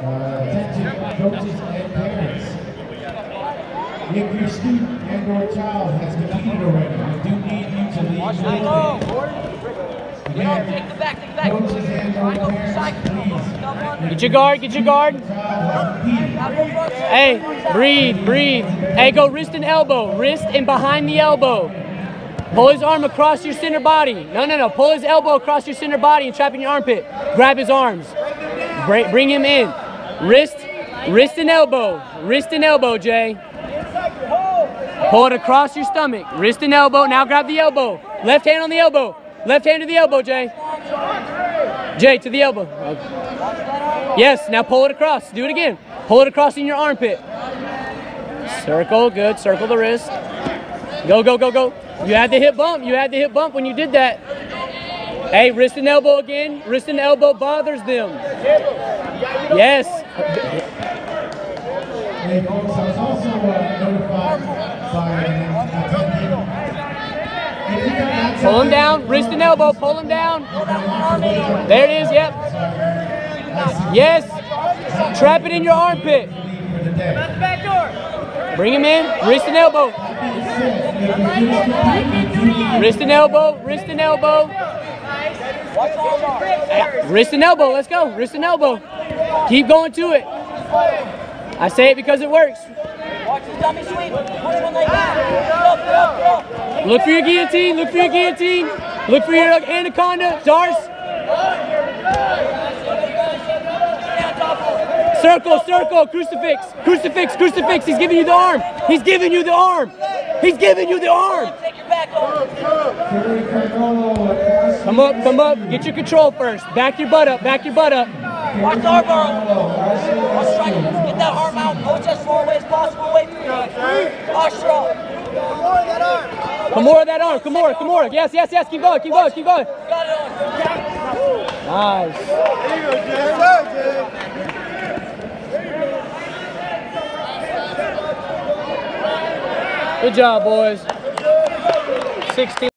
Attention coaches and parents. If your student and or child has competed already, we do need you to leave quickly. Again, Take the back, take the back. coaches and or the parents, please. Get your guard, get your guard. Hey, breathe, breathe. Hey, go wrist and elbow. Wrist and behind the elbow. Pull his arm across your center body. No, no, no. Pull his elbow across your center body and trap in your armpit. Grab his arms. Bring him in. Wrist, wrist and elbow. Wrist and elbow, Jay. Pull it across your stomach. Wrist and elbow. Now grab the elbow. Left hand on the elbow. Left hand to the elbow, Jay. Jay, to the elbow. Yes, now pull it across. Do it again. Pull it across in your armpit. Circle, good. Circle the wrist. Go, go, go, go. You had the hip bump. You had the hip bump when you did that. Hey, wrist and elbow again. Wrist and elbow bothers them. Yes. Pull him down. Wrist and elbow. Pull him down. There it is. Yep. Yes. Trap it in your armpit. Bring him in. Wrist and elbow. Wrist and elbow. Wrist and elbow. Watch. Wrist and elbow. Let's go. Wrist and elbow. Keep going to it. I say it because it works. Look for your guillotine. Look for your guillotine. Look for your anaconda. D'Arce. Stand top of it. Circle, circle, crucifix, crucifix, crucifix. He's giving you the arm. He's giving you the arm. He's giving you the arm. Take your back over. Come up, come up. Get your control first. Back your butt up. Back your butt up. Watch the arm try to get that arm out. Push as far away as possible away from you. Posture up. Come more of that arm. Come more. Come more. Yes, yes, yes. Keep going. Keep going. Keep going. Got it on. Nice. Good job, boys. 16.